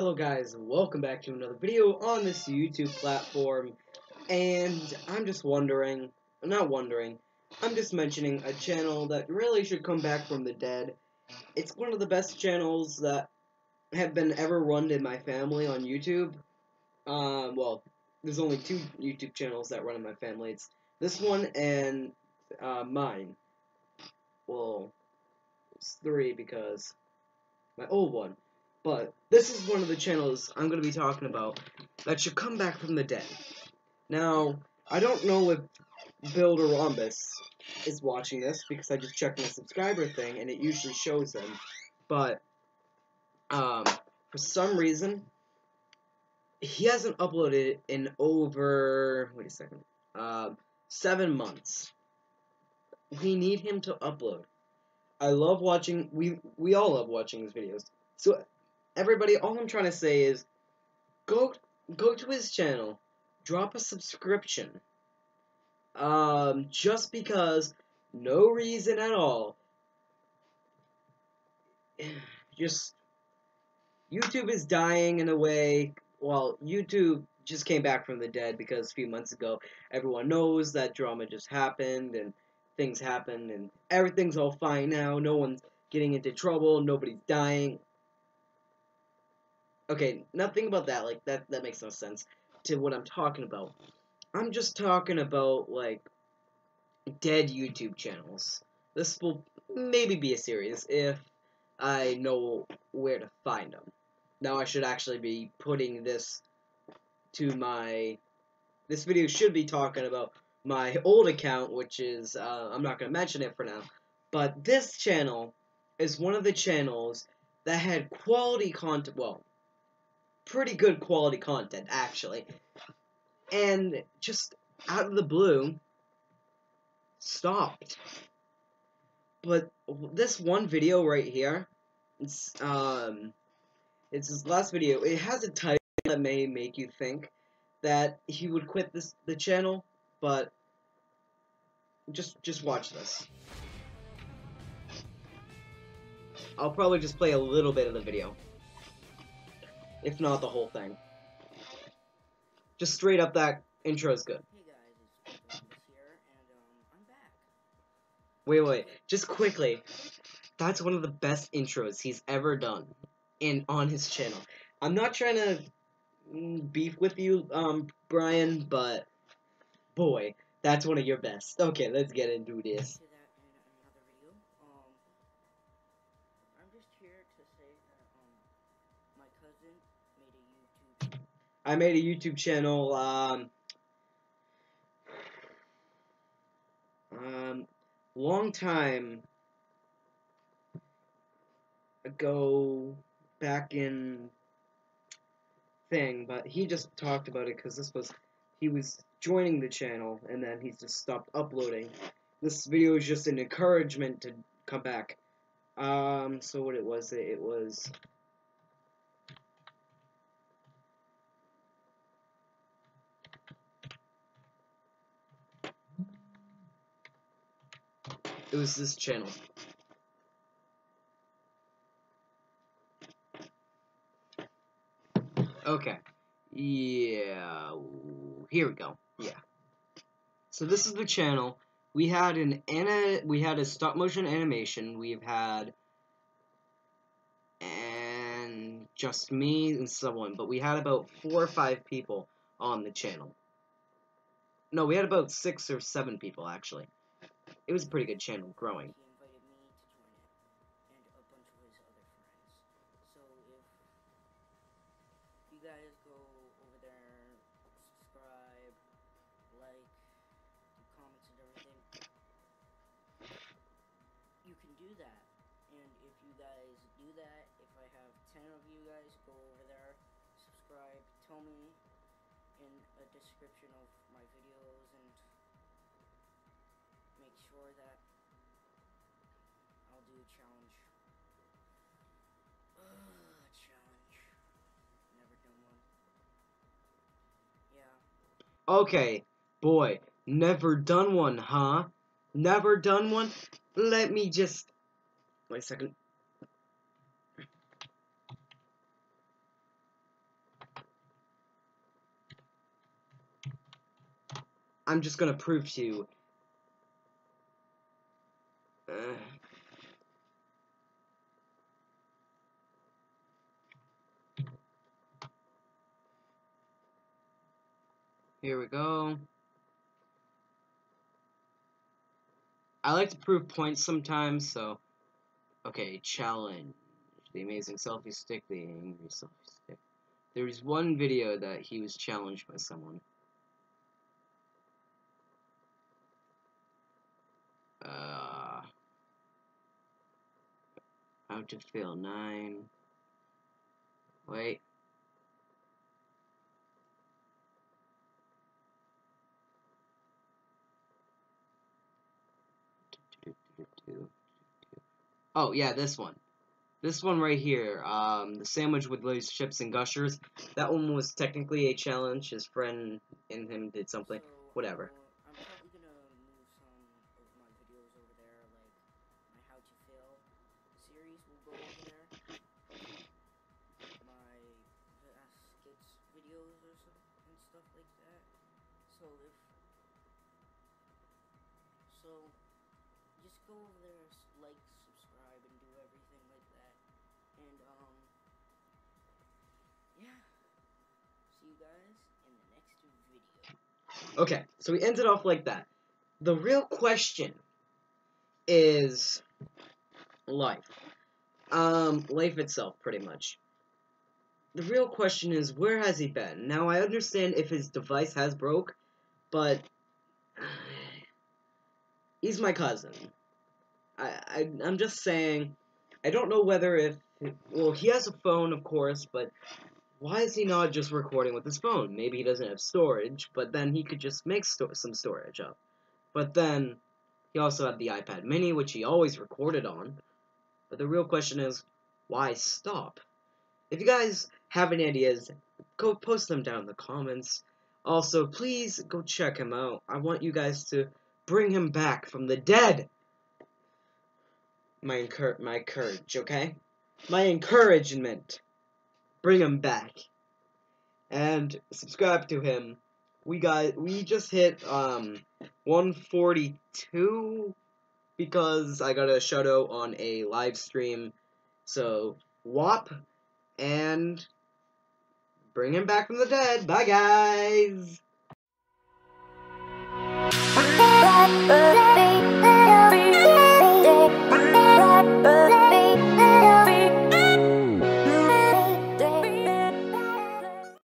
Hello guys, welcome back to another video on this YouTube platform, and I'm just wondering, not wondering, I'm just mentioning a channel that really should come back from the dead. It's one of the best channels that have been ever run in my family on YouTube. Um, well, there's only two YouTube channels that run in my family. It's this one and uh, mine. Well, it's three because my old one. But this is one of the channels I'm going to be talking about that should come back from the dead. Now, I don't know if Bilda is watching this because I just checked my subscriber thing and it usually shows them. But, um, for some reason, he hasn't uploaded in over, wait a second, uh, seven months. We need him to upload. I love watching, we, we all love watching his videos. So everybody, all I'm trying to say is, go go to his channel, drop a subscription. Um, just because, no reason at all. Just, YouTube is dying in a way. Well, YouTube just came back from the dead because a few months ago, everyone knows that drama just happened and things happened and everything's all fine now. No one's getting into trouble. Nobody's dying Okay, nothing about that. Like that that makes no sense to what I'm talking about. I'm just talking about like dead YouTube channels. This will maybe be a series if I know where to find them. Now I should actually be putting this to my this video should be talking about my old account, which is uh, I'm not gonna mention it for now. But this channel is one of the channels that had quality content. Well, pretty good quality content, actually. And just out of the blue, stopped. But this one video right here, it's, um, it's his last video. It has a title that may make you think that he would quit this the channel, but just just watch this. I'll probably just play a little bit of the video if not the whole thing. Just straight up that intro is good. Hey guys, it's here, and um, I'm back. Wait, wait, just quickly. That's one of the best intros he's ever done in on his channel. I'm not trying to beef with you, um, Brian, but boy, that's one of your best. Okay, let's get into this. I made a YouTube channel, um, um, long time ago, back in thing, but he just talked about it because this was, he was joining the channel, and then he just stopped uploading. This video is just an encouragement to come back. Um, so what it was, it was... It was this channel. Okay. Yeah. Here we go. Yeah. So this is the channel. We had an ana we had a stop motion animation. We've had and just me and someone, but we had about four or five people on the channel. No, we had about six or seven people actually it was a pretty good channel growing. guys go over there, subscribe, like, comments and everything, you can do that. And if you guys do that, if I have 10 of you guys go over there, subscribe, tell me in a description of my videos that, I'll do a challenge. Ugh, challenge. Never done one. Yeah. Okay, boy, never done one, huh? Never done one? Let me just... Wait a second. I'm just gonna prove to you here we go. I like to prove points sometimes, so okay, challenge. The amazing selfie stick, the angry selfie stick. There was one video that he was challenged by someone. Uh, how to fail nine. Wait. Oh yeah, this one. This one right here, um, the sandwich with loose chips and gushers. That one was technically a challenge. His friend and him did something. So, Whatever. I'm probably gonna move some of my videos over there, like my How to Fail series will go over there. My baskets videos or some and stuff like that. So if so, just go over there, like, guys in the next video. Okay, so we ended off like that. The real question is life. Um, life itself, pretty much. The real question is, where has he been? Now, I understand if his device has broke, but he's my cousin. I, I I'm just saying, I don't know whether if well he has a phone, of course, but why is he not just recording with his phone? Maybe he doesn't have storage, but then he could just make sto- some storage up. But then he also had the iPad Mini, which he always recorded on. But the real question is, why stop? If you guys have any ideas, go post them down in the comments. Also, please go check him out. I want you guys to bring him back from the dead. My encour- my courage, okay? My encouragement. Bring him back. And subscribe to him. We got we just hit um 142 because I got a shout out on a live stream. So WAP and bring him back from the dead. Bye guys.